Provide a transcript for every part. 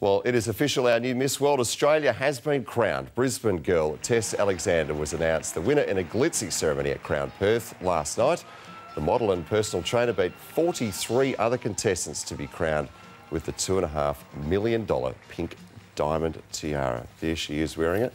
Well, it is official. Our new Miss World Australia has been crowned. Brisbane girl Tess Alexander was announced the winner in a glitzy ceremony at Crown Perth last night. The model and personal trainer beat 43 other contestants to be crowned with the $2.5 million pink diamond tiara. There she is wearing it.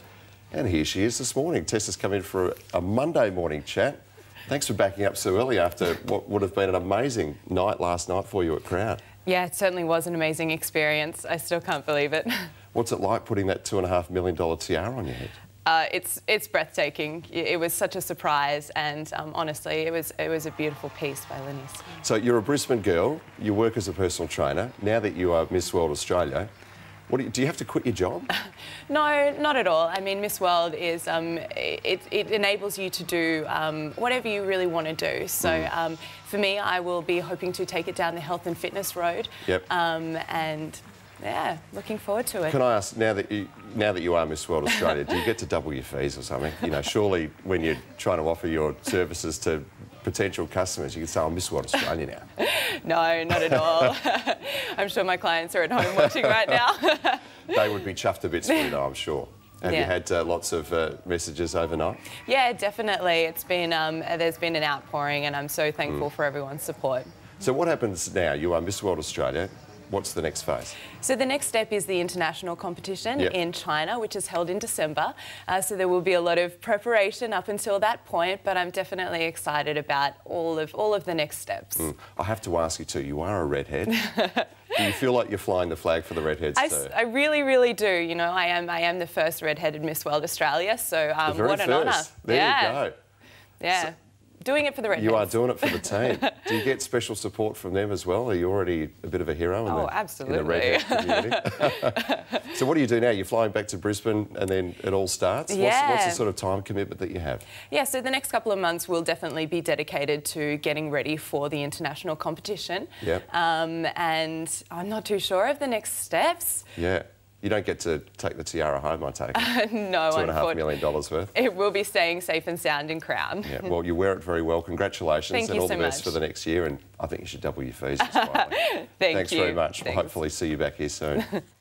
And here she is this morning. Tess has come in for a Monday morning chat. Thanks for backing up so early after what would have been an amazing night last night for you at Crown. Yeah, it certainly was an amazing experience. I still can't believe it. What's it like putting that two and a half million dollar tiara on your head? Uh, it's it's breathtaking. It was such a surprise, and um, honestly, it was it was a beautiful piece by Linneys. So you're a Brisbane girl. You work as a personal trainer. Now that you are Miss World Australia, what do you, do you have to quit your job? no, not at all. I mean, Miss World is um, it, it enables you to do um, whatever you really want to do. So mm. um, for me, I will be hoping to take it down the health and fitness road. Yep. Um, and yeah, looking forward to it. Can I ask now that you now that you are Miss World Australia, do you get to double your fees or something? You know, surely when you're trying to offer your services to potential customers, you can say, "I'm Miss World Australia now." no, not at all. I'm sure my clients are at home watching right now. they would be chuffed a bit for you, though, I'm sure. Have yeah. you had uh, lots of uh, messages overnight? Yeah, definitely. It's been um, there's been an outpouring, and I'm so thankful mm. for everyone's support. So what happens now? You are Miss World Australia. What's the next phase? So the next step is the international competition yep. in China, which is held in December. Uh, so there will be a lot of preparation up until that point, but I'm definitely excited about all of all of the next steps. Mm. I have to ask you too. You are a redhead. do you feel like you're flying the flag for the redheads I, too? I really, really do. You know, I am I am the first redheaded Miss World Australia, so um, what an honour. There yeah. you go. Yeah. So, Doing it for the. You are doing it for the team. Do you get special support from them as well? Are you already a bit of a hero in, oh, the, absolutely. in the Redhead community? so what do you do now? You're flying back to Brisbane and then it all starts? Yeah. What's, what's, the sort of time commitment that you have? Yeah, so the next couple of months will definitely be dedicated to getting ready for the international competition. Yep. Um, and I'm not too sure of the next steps. Yeah. You don't get to take the tiara home, I take it. Uh, no, Two and a half million dollars worth. It will be staying safe and sound in Crown. Yeah, well, you wear it very well. Congratulations Thank and all so the best much. for the next year. And I think you should double your fees. Thank Thanks you. very much. Thanks. We'll hopefully see you back here soon.